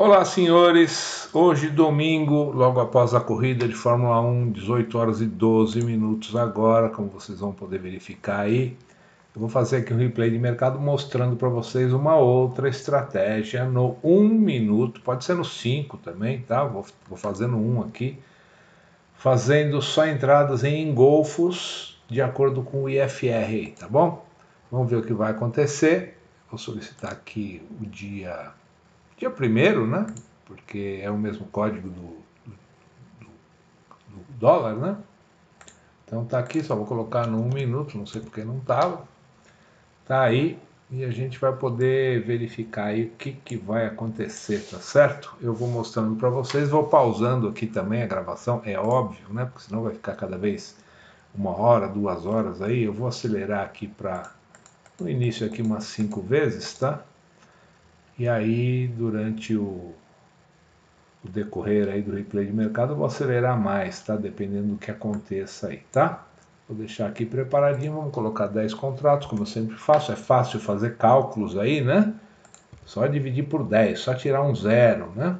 Olá, senhores. Hoje, domingo, logo após a corrida de Fórmula 1, 18 horas e 12 minutos agora, como vocês vão poder verificar aí. Eu vou fazer aqui um replay de mercado mostrando para vocês uma outra estratégia no 1 minuto, pode ser no 5 também, tá? Vou, vou fazendo um aqui, fazendo só entradas em engolfos de acordo com o IFR, tá bom? Vamos ver o que vai acontecer. Vou solicitar aqui o dia dia primeiro, né? Porque é o mesmo código do, do, do, dólar, né? Então tá aqui, só vou colocar no um minuto, não sei porque não tava. Tá aí e a gente vai poder verificar aí o que, que vai acontecer, tá certo? Eu vou mostrando para vocês, vou pausando aqui também a gravação, é óbvio, né? Porque senão vai ficar cada vez uma hora, duas horas aí. Eu vou acelerar aqui para no início aqui umas cinco vezes, tá? E aí, durante o, o decorrer aí do replay de mercado, eu vou acelerar mais, tá? Dependendo do que aconteça aí, tá? Vou deixar aqui preparadinho, vamos colocar 10 contratos, como eu sempre faço. É fácil fazer cálculos aí, né? Só dividir por 10, só tirar um zero, né?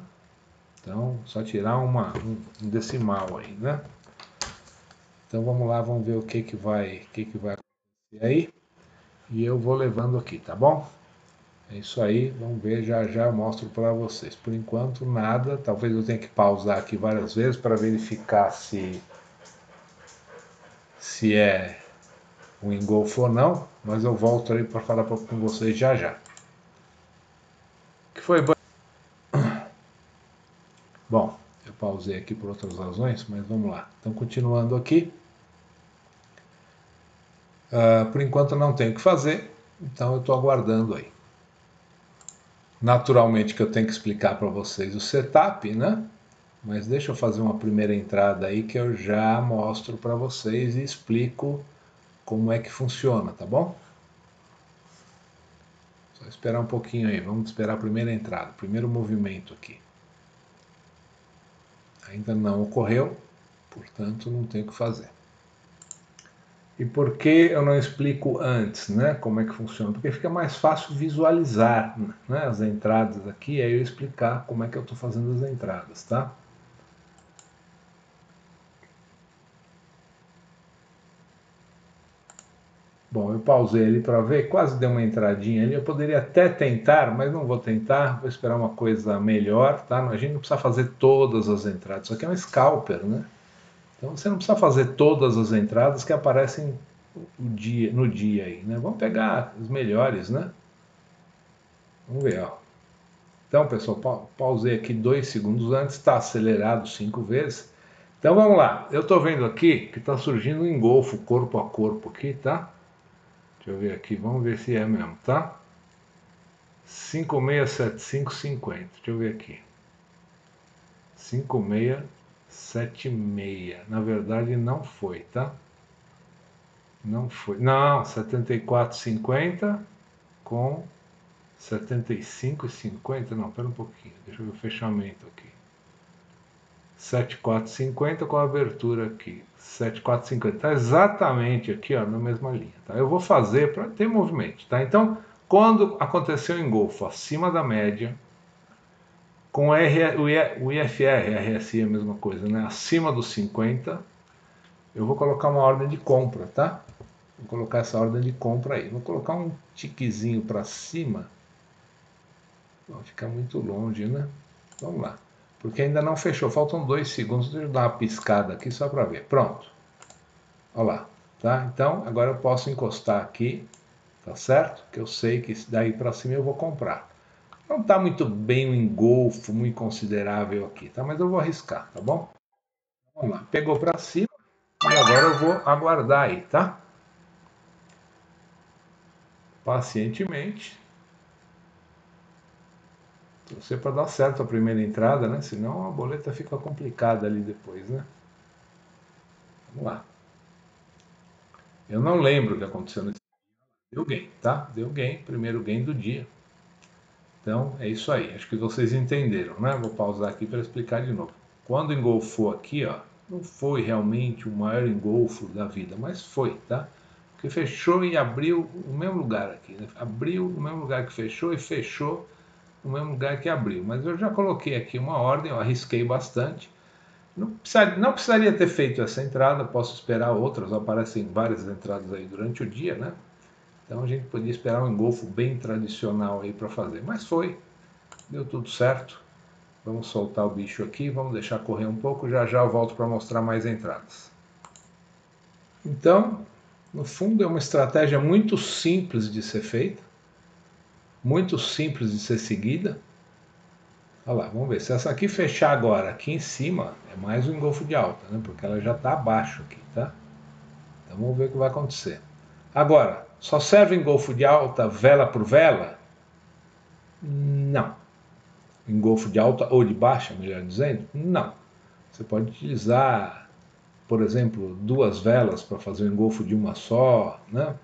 Então, só tirar uma, um, decimal aí, né? Então vamos lá, vamos ver o que que vai, o que que vai acontecer aí. E eu vou levando aqui, tá bom? É isso aí, vamos ver, já já mostro para vocês. Por enquanto nada, talvez eu tenha que pausar aqui várias vezes para verificar se se é um engolfo ou não, mas eu volto aí para falar com vocês já já. que foi Bom, eu pausei aqui por outras razões, mas vamos lá. Então, continuando aqui. Uh, por enquanto não tenho o que fazer, então eu estou aguardando aí. Naturalmente que eu tenho que explicar para vocês o setup, né? Mas deixa eu fazer uma primeira entrada aí que eu já mostro para vocês e explico como é que funciona, tá bom? Só esperar um pouquinho aí, vamos esperar a primeira entrada, primeiro movimento aqui. Ainda não ocorreu, portanto não tem o que fazer. E por que eu não explico antes, né, como é que funciona? Porque fica mais fácil visualizar né, as entradas aqui, aí eu explicar como é que eu estou fazendo as entradas, tá? Bom, eu pausei ali para ver, quase deu uma entradinha ali. Eu poderia até tentar, mas não vou tentar. Vou esperar uma coisa melhor, tá? A gente não precisa fazer todas as entradas. Isso aqui é um scalper, né? Então você não precisa fazer todas as entradas que aparecem dia, no dia aí, né? Vamos pegar as melhores, né? Vamos ver, ó. Então, pessoal, pausei aqui dois segundos antes, está acelerado cinco vezes. Então vamos lá. Eu estou vendo aqui que está surgindo um engolfo corpo a corpo aqui, tá? Deixa eu ver aqui, vamos ver se é mesmo, tá? 567550. Deixa eu ver aqui. 56 76. Na verdade, não foi, tá? Não foi. Não, 74,50 com 75,50. Não, pera um pouquinho. Deixa eu ver o fechamento aqui. 74,50 com a abertura aqui. 74,50. Tá exatamente aqui, ó, na mesma linha, tá? Eu vou fazer para ter movimento, tá? Então, quando aconteceu o engolfo acima da média, com o IFR, RSI é a mesma coisa, né? Acima dos 50, eu vou colocar uma ordem de compra, tá? Vou colocar essa ordem de compra aí. Vou colocar um tiquezinho para cima. Vai ficar muito longe, né? Vamos lá. Porque ainda não fechou. Faltam dois segundos. Deixa eu dar uma piscada aqui só para ver. Pronto. Olha lá. Tá? Então, agora eu posso encostar aqui. Tá certo? Que eu sei que daí para cima eu vou comprar. Não está muito bem um engolfo muito considerável aqui, tá? Mas eu vou arriscar, tá bom? Vamos lá, pegou para cima e agora eu vou aguardar aí, tá? Pacientemente. Torcer para dar certo a primeira entrada, né? Senão a boleta fica complicada ali depois, né? Vamos lá. Eu não lembro o que aconteceu nesse. Deu gain, tá? Deu gain, primeiro gain do dia. Então é isso aí, acho que vocês entenderam, né? Vou pausar aqui para explicar de novo. Quando engolfou aqui, ó, não foi realmente o maior engolfo da vida, mas foi, tá? Porque fechou e abriu no mesmo lugar aqui, né? Abriu no mesmo lugar que fechou e fechou no mesmo lugar que abriu. Mas eu já coloquei aqui uma ordem, eu arrisquei bastante. Não não precisaria ter feito essa entrada, posso esperar outras, aparecem várias entradas aí durante o dia, né? Então a gente podia esperar um engolfo bem tradicional aí para fazer. Mas foi, deu tudo certo. Vamos soltar o bicho aqui, vamos deixar correr um pouco, já já eu volto para mostrar mais entradas. Então, no fundo é uma estratégia muito simples de ser feita, muito simples de ser seguida. Olha lá, vamos ver, se essa aqui fechar agora aqui em cima, é mais um engolfo de alta, né? porque ela já está abaixo aqui, tá? Então vamos ver o que vai acontecer. Agora, só serve engolfo de alta vela por vela? Não engolfo de alta ou de baixa, melhor dizendo? Não. Você pode utilizar, por exemplo, duas velas para fazer o engolfo de uma só, né?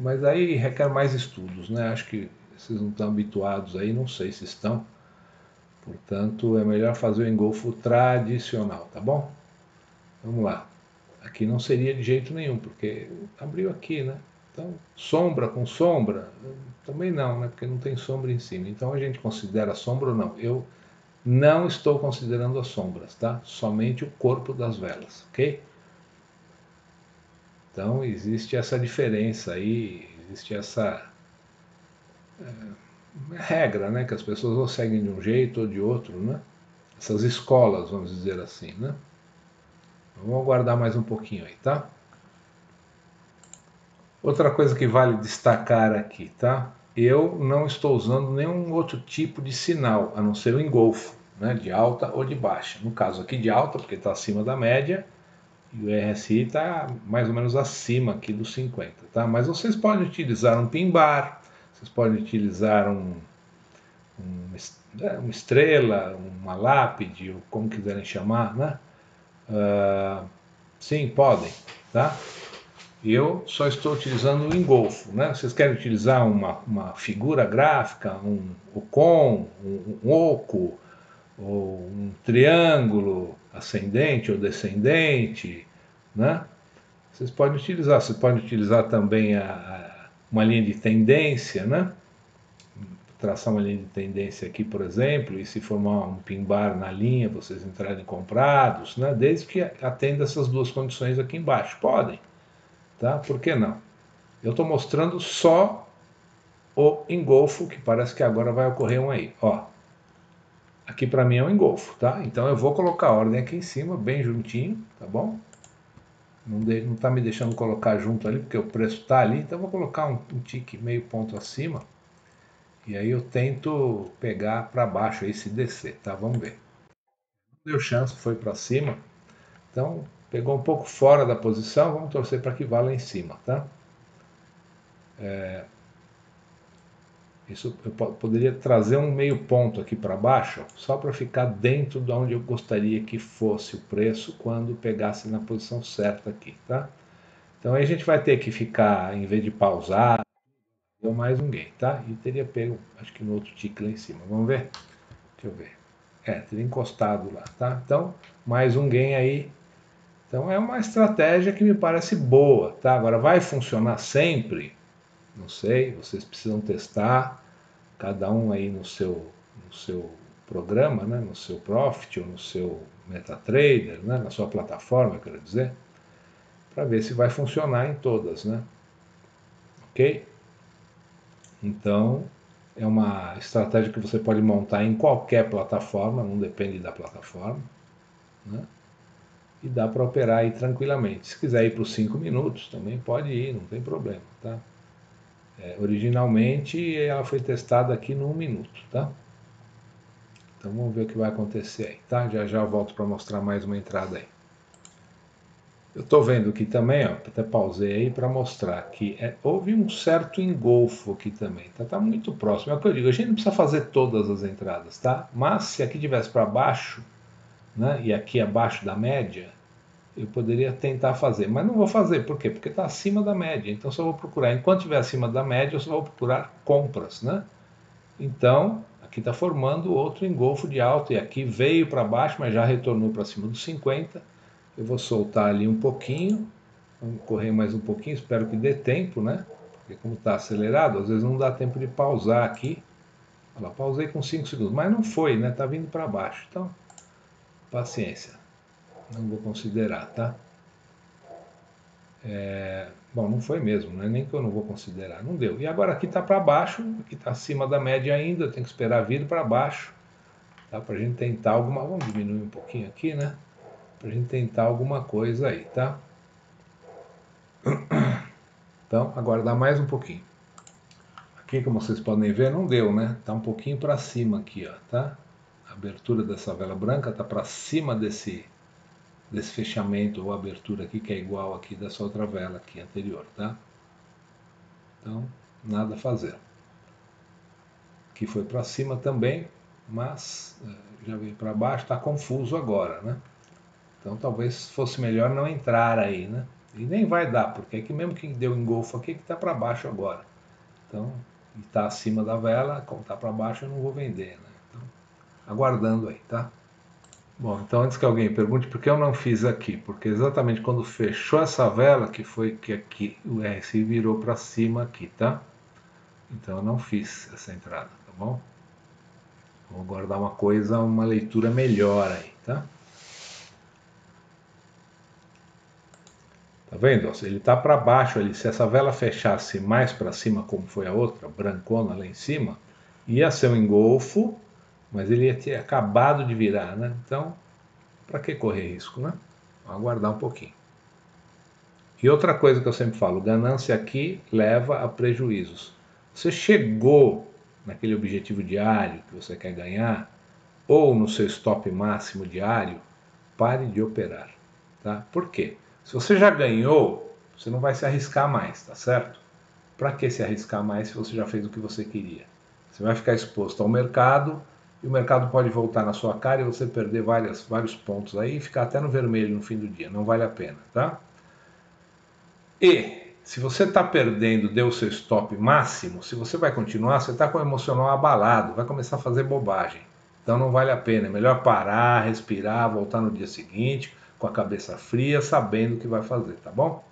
Mas aí requer mais estudos, né? Acho que vocês não estão habituados aí, não sei se estão. Portanto, é melhor fazer o engolfo tradicional, tá bom? Vamos lá. Aqui não seria de jeito nenhum, porque abriu aqui, né? Então, sombra com sombra, também não, né? porque não tem sombra em cima. Então a gente considera sombra ou não? Eu não estou considerando as sombras, tá? Somente o corpo das velas, ok? Então existe essa diferença aí, existe essa é, regra, né? Que as pessoas ou seguem de um jeito ou de outro, né? Essas escolas, vamos dizer assim, né? Vamos aguardar mais um pouquinho aí, tá? Outra coisa que vale destacar aqui, tá? Eu não estou usando nenhum outro tipo de sinal, a não ser o engolfo, né? de alta ou de baixa. No caso aqui de alta, porque está acima da média, e o RSI está mais ou menos acima aqui dos 50, tá? Mas vocês podem utilizar um pin bar, vocês podem utilizar um, um é, uma estrela, uma lápide, ou como quiserem chamar, né? Uh, sim, podem, tá? Eu só estou utilizando o engolfo. Né? Vocês querem utilizar uma, uma figura gráfica, um ocon, um, um oco, ou um triângulo ascendente ou descendente, né? Vocês podem utilizar, vocês podem utilizar também a, uma linha de tendência, né? Traçar uma linha de tendência aqui, por exemplo, e se formar um pin bar na linha, vocês entrarem comprados, né? Desde que atenda essas duas condições aqui embaixo. Podem tá? Por que não? Eu estou mostrando só o engolfo, que parece que agora vai ocorrer um aí, ó. Aqui para mim é um engolfo, tá? Então eu vou colocar a ordem aqui em cima, bem juntinho, tá bom? Não, de, não tá me deixando colocar junto ali, porque o preço tá ali, então eu vou colocar um, um tique meio ponto acima. E aí eu tento pegar para baixo aí se descer, tá? Vamos ver. Deu chance, foi para cima. Então Pegou um pouco fora da posição, vamos torcer para que vá lá em cima, tá? É, isso eu poderia trazer um meio ponto aqui para baixo, só para ficar dentro de onde eu gostaria que fosse o preço quando pegasse na posição certa aqui, tá? Então aí a gente vai ter que ficar, em vez de pausar, deu mais um gain, tá? E teria pego, acho que no outro tique lá em cima, vamos ver? Deixa eu ver. É, teria encostado lá, tá? Então, mais um gain aí então é uma estratégia que me parece boa, tá? Agora vai funcionar sempre? Não sei, vocês precisam testar, cada um aí no seu, no seu programa, né? no seu Profit ou no seu MetaTrader, né? na sua plataforma, quero dizer, para ver se vai funcionar em todas, né? Ok? Então, é uma estratégia que você pode montar em qualquer plataforma, não depende da plataforma, né? E dá para operar aí tranquilamente. Se quiser ir para os 5 minutos, também pode ir, não tem problema, tá? É, originalmente ela foi testada aqui no 1 minuto, tá? Então vamos ver o que vai acontecer aí, tá? Já já volto para mostrar mais uma entrada aí. Eu estou vendo aqui também, ó, até pausei aí para mostrar que é, houve um certo engolfo aqui também, tá? Tá muito próximo. É o que eu digo, a gente não precisa fazer todas as entradas, tá? Mas se aqui tivesse para baixo, né, e aqui abaixo da média, eu poderia tentar fazer, mas não vou fazer, por quê? Porque está acima da média, então só vou procurar, enquanto estiver acima da média, eu só vou procurar compras, né? Então, aqui está formando outro engolfo de alto, e aqui veio para baixo, mas já retornou para cima dos 50, eu vou soltar ali um pouquinho, vamos correr mais um pouquinho, espero que dê tempo, né? Porque como está acelerado, às vezes não dá tempo de pausar aqui, Olha lá, pausei com 5 segundos, mas não foi, né? Tá vindo para baixo. Então, paciência. Não vou considerar, tá? É, bom, não foi mesmo, não é nem que eu não vou considerar, não deu. E agora aqui está para baixo, aqui está acima da média ainda, tem que esperar vir para baixo, tá? Para a gente tentar alguma, vamos diminuir um pouquinho aqui, né? Para a gente tentar alguma coisa aí, tá? Então, aguardar mais um pouquinho. Aqui, como vocês podem ver, não deu, né? Tá um pouquinho para cima aqui, ó, tá? A abertura dessa vela branca tá para cima desse desse fechamento ou abertura aqui que é igual aqui dessa outra vela aqui anterior, tá? Então, nada a fazer. Aqui foi para cima também, mas eh, já veio para baixo, está confuso agora, né? Então talvez fosse melhor não entrar aí, né? E nem vai dar, porque aqui mesmo que deu engolfo aqui, que está para baixo agora. Então, está acima da vela, como está para baixo eu não vou vender, né? Então, aguardando aí, tá? Bom, então antes que alguém pergunte por que eu não fiz aqui, porque exatamente quando fechou essa vela que foi que aqui o RSI virou para cima aqui, tá? Então eu não fiz essa entrada, tá bom? Vou guardar uma coisa, uma leitura melhor aí, tá? Tá vendo? Ele tá para baixo ali. Se essa vela fechasse mais para cima, como foi a outra, brancona lá em cima, ia ser um engolfo mas ele ia ter acabado de virar, né? Então, para que correr risco, né? Vamos aguardar um pouquinho. E outra coisa que eu sempre falo, ganância aqui leva a prejuízos. Você chegou naquele objetivo diário que você quer ganhar, ou no seu stop máximo diário, pare de operar, tá? Por quê? Se você já ganhou, você não vai se arriscar mais, tá certo? Para que se arriscar mais se você já fez o que você queria? Você vai ficar exposto ao mercado e o mercado pode voltar na sua cara e você perder várias, vários pontos aí e ficar até no vermelho no fim do dia. Não vale a pena, tá? E se você está perdendo, deu seu stop máximo, se você vai continuar, você está com o emocional abalado, vai começar a fazer bobagem. Então não vale a pena. É melhor parar, respirar, voltar no dia seguinte com a cabeça fria, sabendo o que vai fazer, tá bom?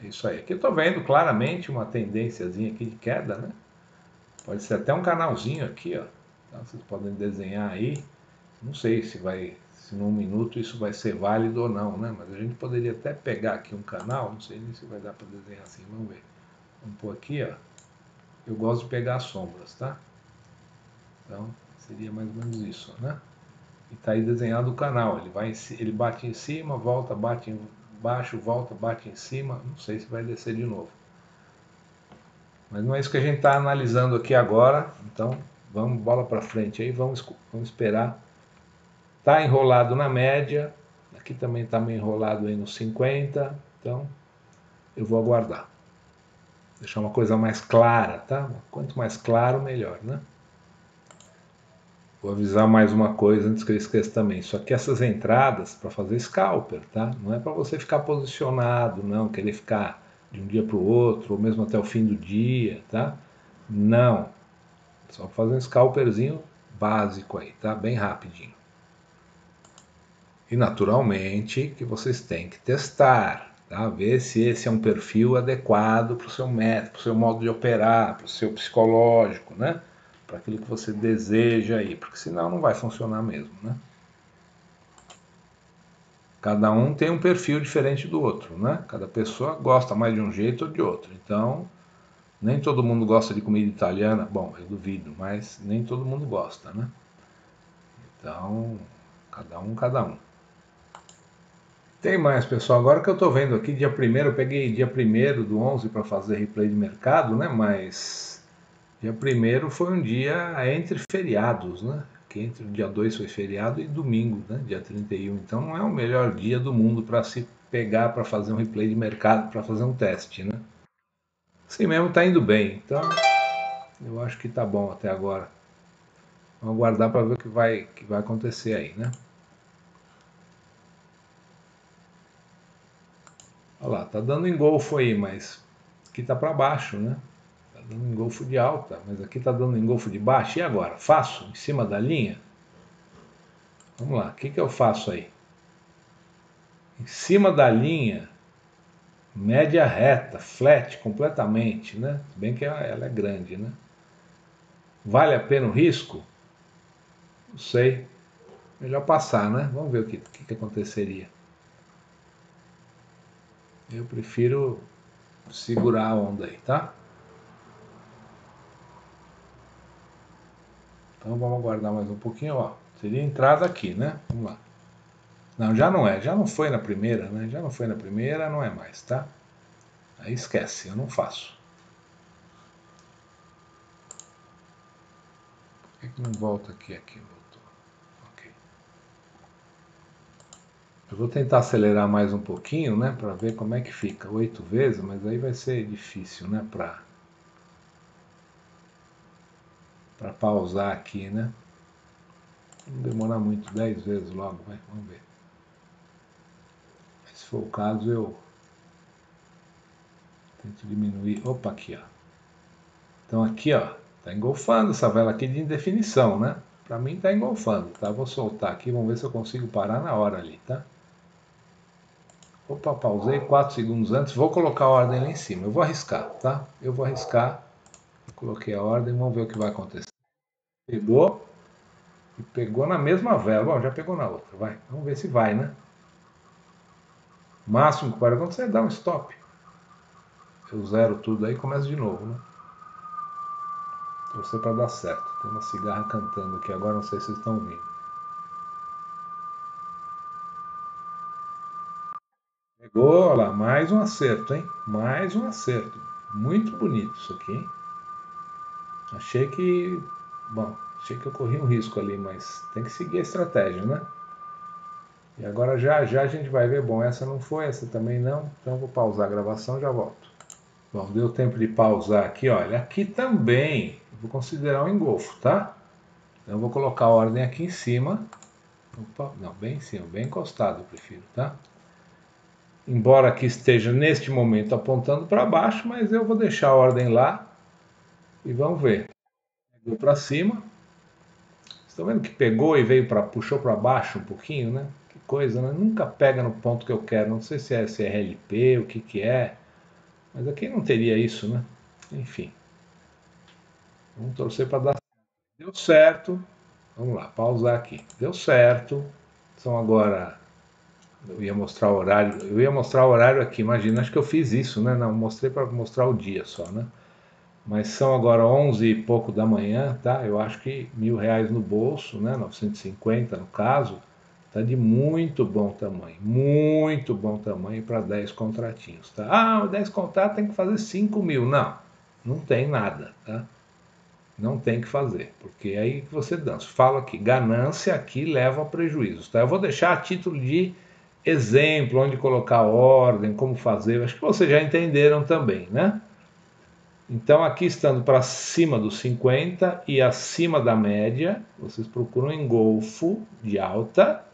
É isso aí. Aqui eu estou vendo claramente uma tendênciazinha aqui de queda, né? Pode ser até um canalzinho aqui, ó. Tá? Vocês podem desenhar aí. Não sei se vai, se num minuto isso vai ser válido ou não, né? Mas a gente poderia até pegar aqui um canal, não sei nem se vai dar para desenhar assim, vamos ver. Vamos pôr aqui, ó. Eu gosto de pegar as sombras, tá? Então, seria mais ou menos isso, né? E tá aí desenhado o canal. Ele, vai, ele bate em cima, volta, bate embaixo, volta, bate em cima. Não sei se vai descer de novo. Mas não é isso que a gente está analisando aqui agora. Então, Vamos bola para frente aí, vamos, vamos esperar. Tá enrolado na média, aqui também está meio enrolado aí nos 50, então eu vou aguardar. Deixar uma coisa mais clara, tá? Quanto mais claro, melhor, né? Vou avisar mais uma coisa antes que eu esqueça também. Só que essas entradas para fazer scalper, tá? Não é para você ficar posicionado, não, querer ficar de um dia para o outro, ou mesmo até o fim do dia, tá? Não. Só fazer um scalperzinho básico aí, tá? Bem rapidinho. E naturalmente que vocês têm que testar, tá? Ver se esse é um perfil adequado para o seu método, para o seu modo de operar, para o seu psicológico, né? Para aquilo que você deseja aí, porque senão não vai funcionar mesmo, né? Cada um tem um perfil diferente do outro, né? Cada pessoa gosta mais de um jeito ou de outro. Então, nem todo mundo gosta de comida italiana, bom, eu duvido, mas nem todo mundo gosta, né? Então, cada um, cada um. Tem mais, pessoal. Agora que eu estou vendo aqui, dia 1 eu peguei dia 1 do 11 para fazer replay de mercado, né? Mas dia 1 foi um dia entre feriados, né? Que entre o dia 2 foi feriado e domingo, né? Dia 31. Então não é o melhor dia do mundo para se pegar para fazer um replay de mercado, para fazer um teste, né? Assim mesmo está indo bem. Então, eu acho que está bom até agora. Vamos aguardar para ver o que vai, que vai acontecer aí, né? Olha lá, tá dando engolfo aí, mas aqui tá para baixo, né? Tá dando engolfo de alta, mas aqui tá dando engolfo de baixo. E agora? Faço em cima da linha? Vamos lá, o que, que eu faço aí? Em cima da linha, média reta, flat completamente, né? Bem que ela, é grande, né? Vale a pena o risco? Não sei. Melhor passar, né? Vamos ver o que, que, que aconteceria. Eu prefiro segurar a onda aí, tá? Então vamos aguardar mais um pouquinho, ó. Seria entrada aqui, né? Vamos lá. Não, já não é, já não foi na primeira, né? Já não foi na primeira, não é mais, tá? Aí esquece, eu não faço. Por que, que não volta aqui? Aqui voltou. Ok. Eu vou tentar acelerar mais um pouquinho, né? Para ver como é que fica. Oito vezes, mas aí vai ser difícil, né? Para para pausar aqui, né? Não demorar muito, dez vezes logo, vai, vamos ver. For o caso, eu tento diminuir. Opa, aqui, ó. Então aqui, ó, tá engolfando essa vela aqui de indefinição, né? Para mim tá engolfando, tá? Vou soltar aqui, vamos ver se eu consigo parar na hora ali, tá? Opa, pausei 4 segundos antes, vou colocar a ordem lá em cima. Eu vou arriscar, tá? Eu vou arriscar. Coloquei a ordem, vamos ver o que vai acontecer. Pegou. E pegou na mesma vela. Bom, já pegou na outra, vai. Vamos ver se vai, né? Máximo que pode acontecer é dar um stop. Eu zero tudo aí e começo de novo, né? Torcer para dar certo. Tem uma cigarra cantando aqui agora, não sei se vocês estão ouvindo. Pegou, olha lá, mais um acerto, hein? Mais um acerto. Muito bonito isso aqui, hein? Achei que Bom, achei que eu corri um risco ali, mas tem que seguir a estratégia, né? E agora já já a gente vai ver, bom, essa não foi, essa também não, então vou pausar a gravação e já volto. Bom, deu tempo de pausar aqui, olha, aqui também, vou considerar um engolfo, tá? Então vou colocar a ordem aqui em cima, Opa, não, bem em cima, bem encostado eu prefiro, tá? Embora aqui esteja neste momento apontando para baixo, mas eu vou deixar a ordem lá e vamos ver. Pegou para cima. Estão vendo que pegou e veio para puxou para baixo um pouquinho, né? Coisa, né? Nunca pega no ponto que eu quero. Não sei se é CRLP, o que que é. Mas aqui não teria isso, né? Enfim. Vamos torcer para dar Deu certo. Vamos lá, pausar aqui. Deu certo. São agora eu ia mostrar o horário, eu ia mostrar o horário aqui, imagina, acho que eu fiz isso, né? Não, mostrei para mostrar o dia só, né? mas são agora 11 e pouco da manhã, tá? Eu acho que mil reais no bolso, né? 950 no caso, tá de muito bom tamanho, muito bom tamanho para 10 contratinhos, tá? Ah, 10 contratos tem que fazer 5 mil. Não, não tem nada, tá? Não tem que fazer, porque é aí que você dança. Fala que ganância aqui leva a prejuízos, tá? Eu vou deixar a título de exemplo, onde colocar ordem, como fazer, acho que vocês já entenderam também, né? Então, aqui estando para cima dos 50 e acima da média, vocês procuram engolfo de alta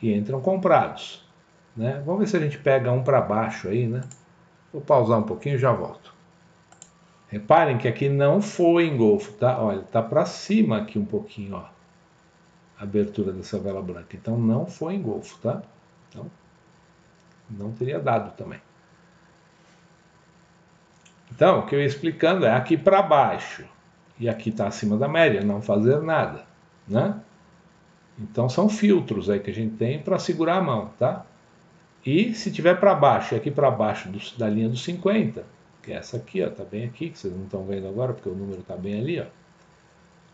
e entram comprados. Né? Vamos ver se a gente pega um para baixo aí, né? Vou pausar um pouquinho e já volto. Reparem que aqui não foi engolfo, tá? Olha, tá para cima aqui um pouquinho, ó. A abertura dessa vela branca. Então não foi engolfo, tá? Então, não teria dado também. Então, o que eu ia explicando é aqui para baixo e aqui está acima da média, não fazer nada, né? Então são filtros aí que a gente tem para segurar a mão, tá? E se tiver para baixo, aqui para baixo do, da linha dos 50, que é essa aqui, ó, tá bem aqui, que vocês não estão vendo agora porque o número está bem ali, ó.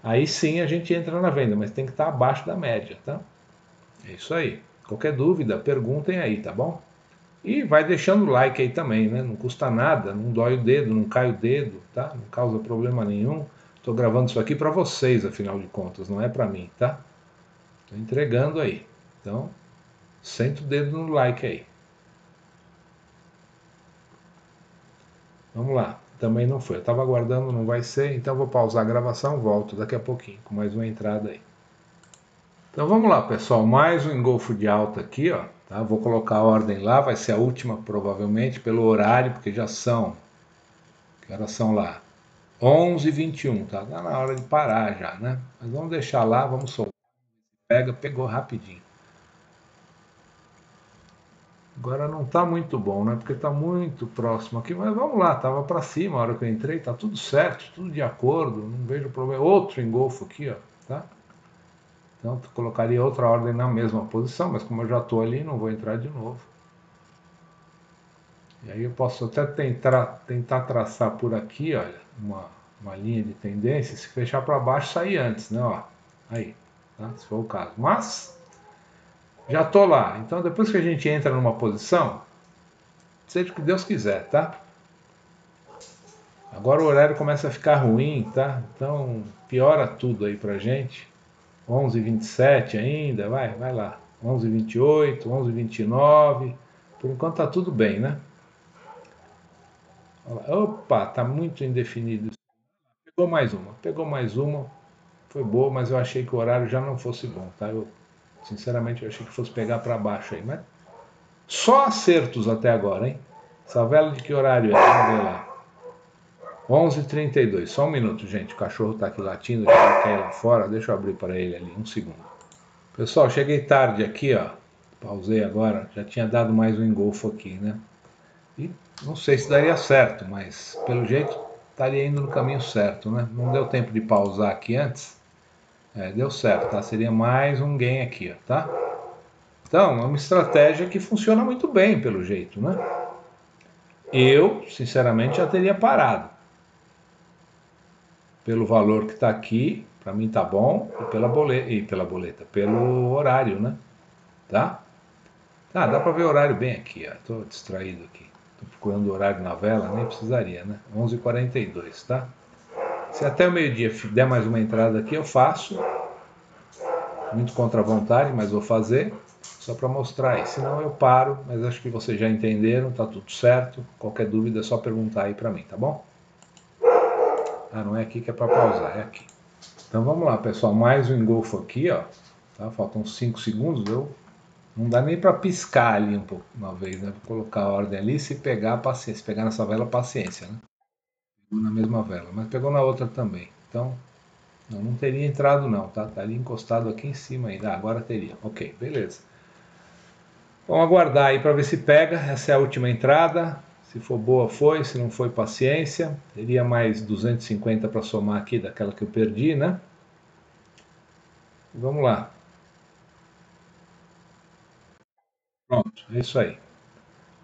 Aí sim a gente entra na venda, mas tem que estar tá abaixo da média, tá? É isso aí. Qualquer dúvida, perguntem aí, tá bom? E vai deixando o like aí também, né? Não custa nada, não dói o dedo, não cai o dedo, tá? Não causa problema nenhum. Estou gravando isso aqui para vocês, afinal de contas, não é para mim, tá? Estou entregando aí. Então, senta o dedo no like aí. Vamos lá. Também não foi. Eu estava aguardando, não vai ser, então vou pausar a gravação, volto daqui a pouquinho com mais uma entrada aí. Então vamos lá, pessoal. Mais um engolfo de alta aqui, ó. Tá? Vou colocar a ordem lá, vai ser a última provavelmente pelo horário, porque já são, que horas são lá? 11h21, tá? Tá na hora de parar já, né? Mas vamos deixar lá, vamos soltar. Pega, pegou rapidinho. Agora não está muito bom, né? Porque está muito próximo aqui, mas vamos lá, estava para cima a hora que eu entrei, está tudo certo, tudo de acordo, não vejo problema. Outro engolfo aqui, ó, tá? Então colocaria outra ordem na mesma posição, mas como eu já estou ali, não vou entrar de novo. E aí eu posso até tentar, tentar traçar por aqui, olha, uma, uma linha de tendência, se fechar para baixo, sair antes, né? Ó, aí, tá? se for o caso. Mas já estou lá. Então, depois que a gente entra numa posição, seja o que Deus quiser, tá? Agora o horário começa a ficar ruim, tá? Então, piora tudo aí pra gente. 11h27 ainda, vai, vai lá. 11h28, 11h29. Por enquanto tá tudo bem, né? Opa, tá muito indefinido. Pegou mais uma, pegou mais uma. Foi boa, mas eu achei que o horário já não fosse bom, tá? Eu Sinceramente, eu achei que fosse pegar para baixo aí, mas só acertos até agora, hein? Essa vela de que horário é? Vamos ver lá. 11h32, só um minuto, gente. O cachorro está aqui latindo, ele quer ir lá fora. Deixa eu abrir para ele ali, um segundo. Pessoal, cheguei tarde aqui, ó. Pausei agora, já tinha dado mais um engolfo aqui, né? E não sei se daria certo, mas pelo jeito estaria indo no caminho certo, né? Não deu tempo de pausar aqui antes. É, deu certo, tá? Seria mais um gain aqui, ó, tá? Então, é uma estratégia que funciona muito bem, pelo jeito, né? Eu, sinceramente, já teria parado. Pelo valor que está aqui, para mim tá bom, e pela boleta, e pela boleta, pelo horário, né? Tá? Ah, dá para ver o horário bem aqui, ó. Tô distraído aqui. Tô procurando o horário na vela, nem precisaria, né? 11h42, tá? Se até o meio-dia der mais uma entrada aqui, eu faço. Muito contra a vontade, mas vou fazer. Só para mostrar aí. Senão eu paro, mas acho que vocês já entenderam, tá tudo certo. Qualquer dúvida é só perguntar aí para mim, tá bom? Ah, não é aqui que é para pausar, é aqui. Então vamos lá, pessoal. Mais um engolfo aqui, ó. Tá? Faltam 5 segundos. Eu... Não dá nem para piscar ali um pouco, uma vez, né? Vou colocar a ordem ali. Se pegar, paciência. Se pegar nessa vela, paciência, né? Na mesma vela, mas pegou na outra também. Então, não, não teria entrado não, tá? Tá ali encostado aqui em cima ainda. Ah, agora teria. Ok, beleza. Vamos aguardar aí para ver se pega. Essa é a última entrada. Se for boa, foi. Se não foi, paciência. Teria mais 250 para somar aqui daquela que eu perdi, né? Vamos lá. Pronto, é isso aí.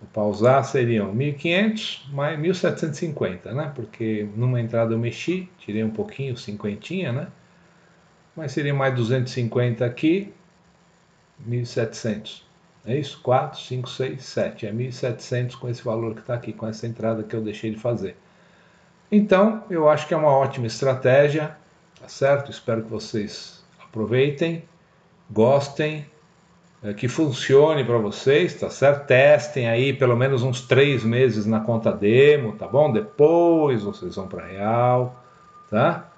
Vou pausar, seriam 1.500 mais 1.750, né? Porque numa entrada eu mexi, tirei um pouquinho, cinquentinha, né? Mas seria mais 250 aqui, 1.700. É isso? 4, 5, 6, 7. É 1.700 com esse valor que está aqui, com essa entrada que eu deixei de fazer. Então, eu acho que é uma ótima estratégia, tá certo? Espero que vocês aproveitem, gostem, que funcione para vocês, tá certo? Testem aí pelo menos uns três meses na conta demo, tá bom? Depois vocês vão para real, tá?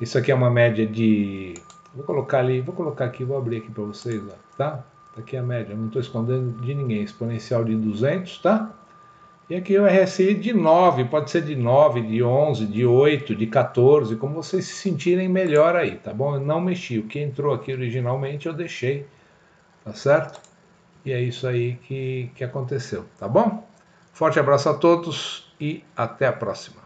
Isso aqui é uma média de, vou colocar ali, vou colocar aqui, vou abrir aqui para vocês, ó, tá? Tá aqui a média, não estou escondendo de ninguém, exponencial de 200, tá? E aqui o RSI de 9, pode ser de 9, de 11, de 8, de 14, como vocês se sentirem melhor aí, tá bom? Eu não mexi, o que entrou aqui originalmente eu deixei tá certo? E é isso aí que, que aconteceu, tá bom? Forte abraço a todos e até a próxima.